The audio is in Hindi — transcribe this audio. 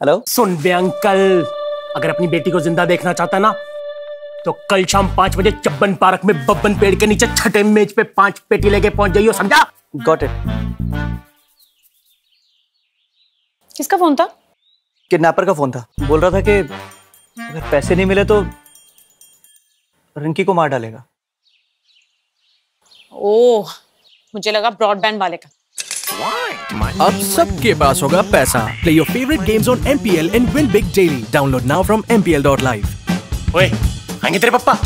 हेलो सुन बे अंकल अगर अपनी बेटी को ज़िंदा देखना चाहता ना तो कल शाम पाँच बजे चब्बन पार्क में बब्बन पेड़ के नीचे छठे मेज पे पाँच पेटी लेके पहुँच जाइयो समझा? गॉट इट किसका फ़ोन था? किडनैपर का फ़ोन था। बोल रहा था कि अगर पैसे नहीं मिले तो रिंकी को मार डालेगा। ओह मुझे लगा ब्रॉडबैंड वाले का। अब सबके पास होगा पैसा। Play your favourite games on M P L and win big daily download now from M P L dot आएँगे तेरे पप्पा